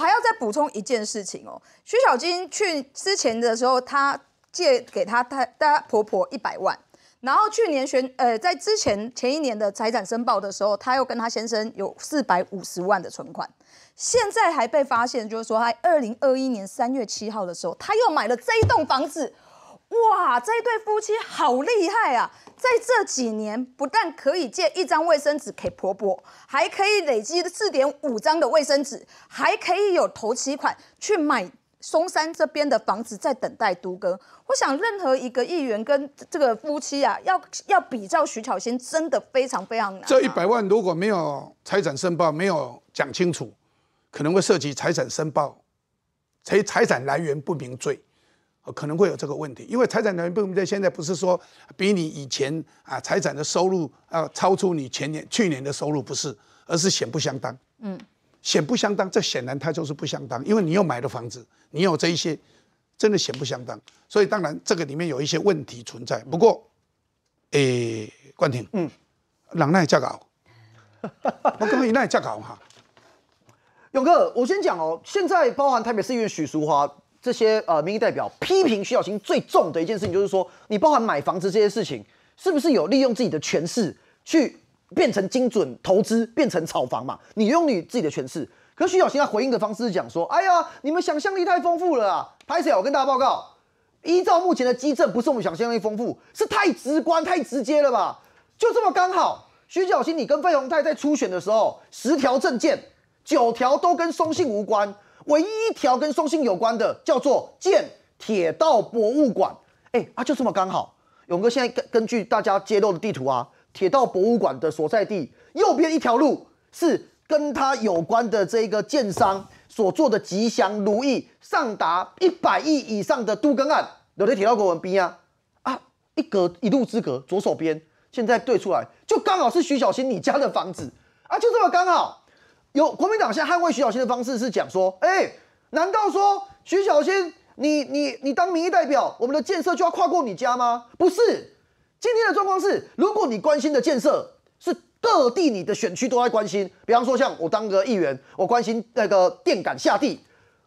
还要再补充一件事情哦，徐小金去之前的时候，她借给她她她婆婆一百万，然后去年选呃在之前前一年的财产申报的时候，她又跟她先生有四百五十万的存款，现在还被发现，就是说她二零二一年三月七号的时候，她又买了这一栋房子。哇，这一对夫妻好厉害啊！在这几年，不但可以借一张卫生纸给婆婆，还可以累积四点五张的卫生纸，还可以有头期款去买松山这边的房子，在等待都更。我想，任何一个议员跟这个夫妻啊，要要比较徐巧芯，真的非常非常难。这一百万如果没有财产申报，没有讲清楚，可能会涉及财产申报，财财产来源不明罪。可能会有这个问题，因为财产来源不明罪，现在不是说比你以前啊财产的收入啊超出你前年、去年的收入，不是，而是显不相当。嗯，显不相当，这显然它就是不相当，因为你又买了房子，你有这一些，真的显不相当。所以当然这个里面有一些问题存在。不过，诶，冠廷，嗯，朗奈价稿，我刚刚那价稿哈，勇哥，我先讲哦，现在包含台北市议员许淑华。这些呃民意代表批评徐小新最重的一件事情，就是说你包含买房子这些事情，是不是有利用自己的权势去变成精准投资，变成炒房嘛？你用你自己的权势，可徐小新他回应的方式是讲说：“哎呀，你们想象力太丰富了啊！”拍谁？我跟大家报告，依照目前的基证，不是我们想象力丰富，是太直观、太直接了吧？就这么刚好，徐小新，你跟费鸿泰在初选的时候，十条证件，九条都跟松信无关。唯一一条跟松信有关的叫做建铁道博物馆，哎啊，就这么刚好。勇哥现在根根据大家揭露的地图啊，铁道博物馆的所在地右边一条路是跟他有关的这个建商所做的吉祥如意上达一百亿以上的都更案，有的铁道国文边啊啊，一格一路之隔，左手边现在对出来就刚好是徐小新你家的房子啊，就这么刚好。有国民党现在捍卫徐小新的方式是讲说，哎，难道说徐小新你你你当民意代表，我们的建设就要跨过你家吗？不是，今天的状况是，如果你关心的建设是各地你的选区都在关心，比方说像我当个议员，我关心那个电杆下地，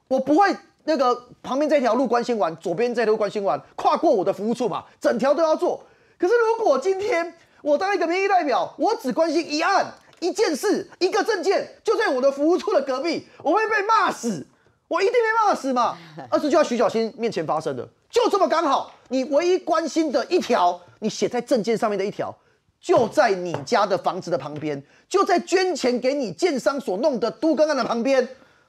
我不会那个旁边这条路关心完，左边这条路关心完，跨过我的服务处嘛，整条都要做。可是如果今天我当一个民意代表，我只关心一案。一件事，一个证件，就在我的服务处的隔壁，我会被骂死，我一定被骂死嘛？而是就在徐小新面前发生的，就这么刚好，你唯一关心的一条，你写在证件上面的一条，就在你家的房子的旁边，就在捐钱给你建商所弄的都更案的旁边，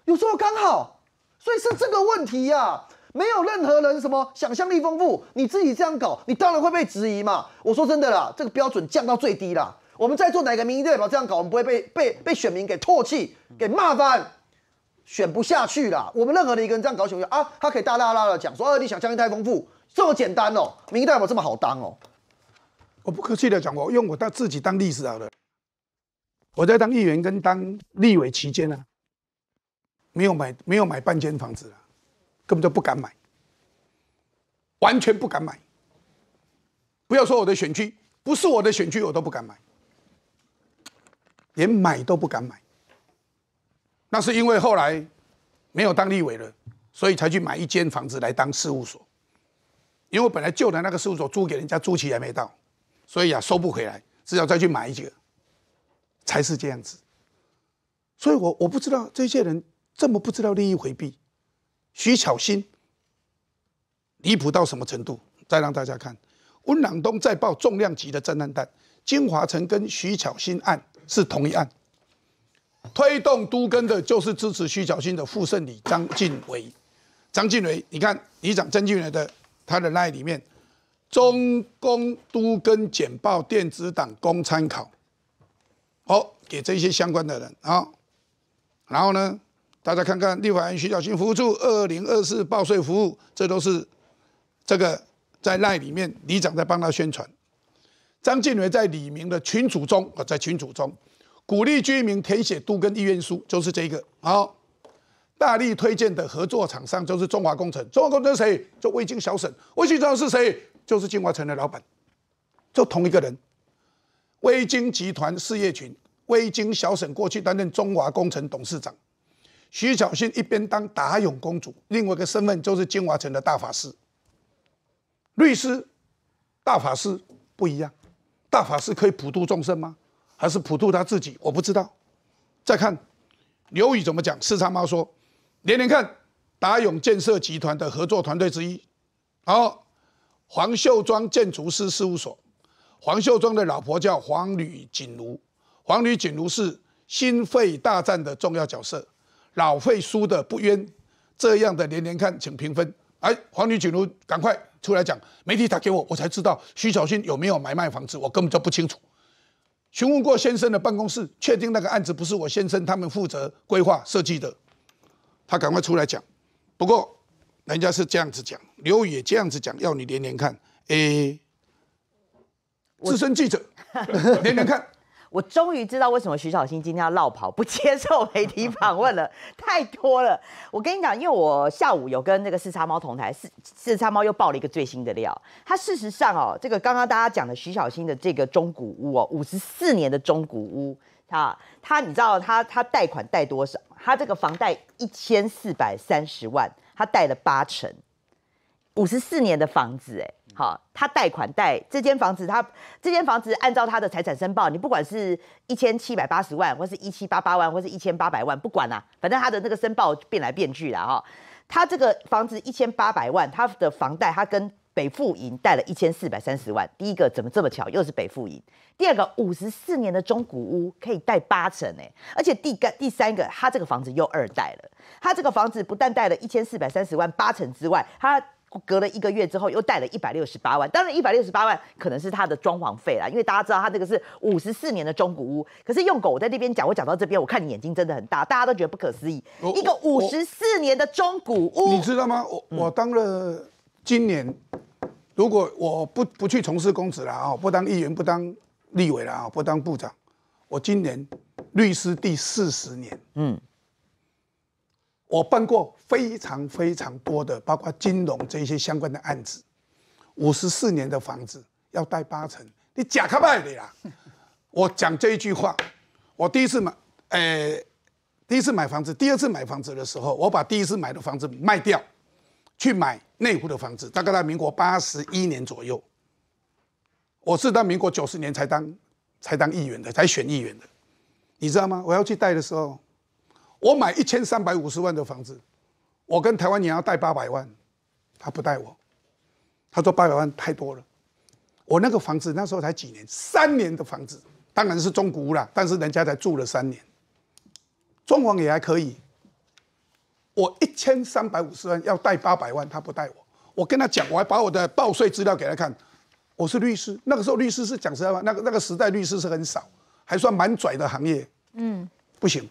有这么刚好，所以是这个问题呀，没有任何人什么想象力丰富，你自己这样搞，你当然会被质疑嘛。我说真的啦，这个标准降到最低啦。我们在做哪个民意代表这样搞，我们不会被被被选民给唾弃、给骂翻，选不下去了。我们任何的一个人这样搞选啊，他可以大大大的讲说，啊，你想象力太丰富，这么简单哦，民意代表这么好当哦。我不客气的讲，我用我当自己当例子好了。我在当议员跟当立委期间呢，没有买没有买半间房子啊，根本就不敢买，完全不敢买。不要说我的选区，不是我的选区，我都不敢买。连买都不敢买，那是因为后来没有当立委了，所以才去买一间房子来当事务所。因为本来旧的那个事务所租给人家，租期还没到，所以啊收不回来，只好再去买一个，才是这样子。所以我我不知道这些人这么不知道利益回避，徐巧芯离谱到什么程度？再让大家看，温朗东再爆重量级的震撼弹，金华城跟徐巧芯案。是同一案，推动都更的就是支持徐小新的傅盛礼、张进伟、张进伟。你看，里长张进伟的他的那里面，中公都更简报电子档供参考，好给这些相关的人啊。然后呢，大家看看立法院徐小新服务处二零二四报税服务，这都是这个在赖里面里长在帮他宣传。张建伟在李明的群组中啊，在群组中鼓励居民填写都跟意愿书，就是这个。好，大力推荐的合作厂商就是中华工程。中华工程谁？就魏京小沈。魏京小沈是谁？就是金华城的老板，就同一个人。魏京集团事业群，魏京小沈过去担任中华工程董事长。徐小新一边当达永公主，另外一个身份就是金华城的大法师。律师、大法师不一样，大法师可以普度众生吗？还是普度他自己？我不知道。再看刘宇怎么讲，四叉猫说，连连看达永建设集团的合作团队之一，然后黄秀庄建筑师事务所，黄秀庄的老婆叫黄吕锦如，黄吕锦如是心肺大战的重要角色，老费输的不冤，这样的连连看，请评分。哎，黄女警如赶快出来讲，媒体打给我，我才知道徐小新有没有买卖房子，我根本就不清楚。询问过先生的办公室，确定那个案子不是我先生他们负责规划设计的，他赶快出来讲。不过人家是这样子讲，刘宇也这样子讲，要你连连看。诶，资深记者连连看。我终于知道为什么徐小新今天要绕跑不接受媒体访问了，太多了。我跟你讲，因为我下午有跟那个四叉猫同台，四四叉猫又爆了一个最新的料。他事实上哦，这个刚刚大家讲的徐小新的这个中古屋哦，五十四年的中古屋，啊他你知道他他贷款贷多少？他这个房贷一千四百三十万，他贷了八成，五十四年的房子哎。好，他贷款贷这间房子，他这间房子按照他的财产申报，你不管是一千七百八十万，或是一七八八万，或是一千八百万，不管啦，反正他的那个申报变来变去啦哈。他这个房子一千八百万，他的房贷他跟北富银贷了一千四百三十万。第一个怎么这么巧，又是北富银？第二个五十四年的中古屋可以贷八成哎，而且第个第三个他这个房子又二贷了，他这个房子不但贷了一千四百三十万八成之外，他。隔了一个月之后，又贷了一百六十八万。当然，一百六十八万可能是他的装潢费啦，因为大家知道他这个是五十四年的中古屋。可是用狗我在那边讲，我讲到这边，我看你眼睛真的很大，大家都觉得不可思议。一个五十四年的中古屋，你知道吗？我我当了今年，如果我不不去从事公职了啊，不当议员，不当立委了啊，不当部长，我今年律师第四十年。嗯。我办过非常非常多的，包括金融这些相关的案子。五十四年的房子要贷八成，你假开卖的呀？我讲这一句话，我第一次买，诶，第一次买房子，第二次买房子的时候，我把第一次买的房子卖掉，去买内湖的房子，大概在民国八十一年左右。我是到民国九十年才当才当议员的，才选议员的，你知道吗？我要去贷的时候。我买一千三百五十万的房子，我跟台湾人要贷八百万，他不贷我，他说八百万太多了。我那个房子那时候才几年，三年的房子，当然是中古屋了，但是人家才住了三年，装潢也还可以。我一千三百五十万要贷八百万，他不贷我。我跟他讲，我还把我的报税资料给他看，我是律师，那个时候律师是讲实在话，那个那个时代律师是很少，还算蛮拽的行业。嗯，不行。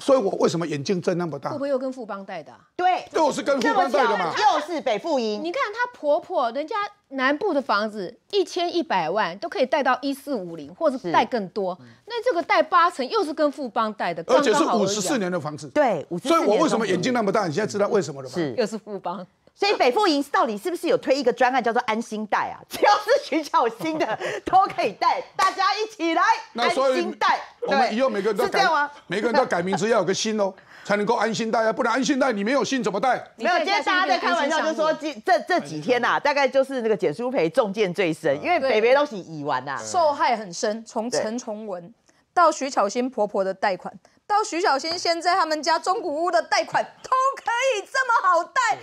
所以我为什么眼镜睁那么大？会不会又跟富邦贷的？对，又是跟富邦贷的嘛？又是北富银。你看她婆婆，人家南部的房子一千一百万都可以贷到一四五零，或者贷更多。那这个贷八成又是跟富邦贷的，而且是五十四年的房子。对，所以我为什么眼睛那么大？你现在知道为什么了吗？是，又是富邦。所以北富银到底是不是有推一个专案叫做安心贷啊？只要是徐小新的都可以贷，大家一起来安心贷。我们以后每个人都改吗？每个人都改名字要有个心哦，才能够安心贷啊！不然安心贷你没有心怎么贷？没有，今天大家在开玩笑，就说这这这几天呐，大概就是那个简书培中箭最深，因为北北都是已完呐，受害很深，从陈崇文到徐巧芯婆婆的贷款，到徐小新现在他们家中古屋的贷款，都可以这么好贷。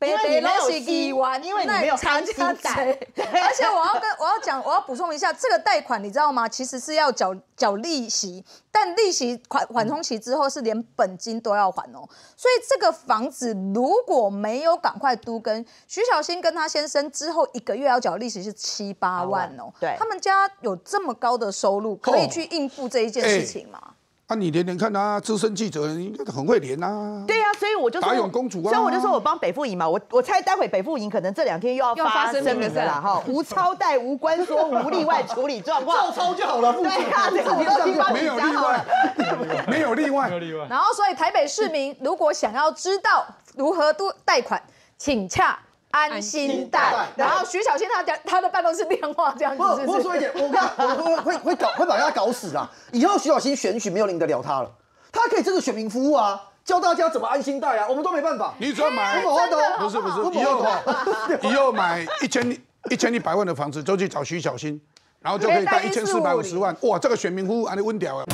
因为你没有洗完，因为你没有长期贷，而且我要跟我要讲，我要补充一下，这个贷款你知道吗？其实是要缴缴利息，但利息款缓冲期之后是连本金都要还哦。所以这个房子如果没有赶快都跟徐小新跟他先生之后一个月要缴利息是七八万哦。对，他们家有这么高的收入，可以去应付这一件事情吗？啊，你连连看啊，资深记者应该很会连啊。对呀，所以我就说，打勇公主啊。所以我就说我帮北富营嘛，我我猜待会北富营可能这两天又要发声明的啦哈，无超贷、无关说、无例外处理状况。照抄就好了，对呀，这个我都听帮你讲好了。没有例外，没有例外。然后，所以台北市民如果想要知道如何多贷款，请洽。安心贷，然后徐小新他的他的办公室电话这样子。不，我说一点，我跟我会会会搞会把他搞死啊！以后徐小新选举没有赢得了他了。他可以这个选民服务啊，教大家怎么安心贷啊，我们都没办法。你只要买我，好的不是不是我，以后好 以后买一千一千一百万的房子，就去找徐小新，然后就可以贷一千四百五十万，哇，这个选民服务按你稳掉了。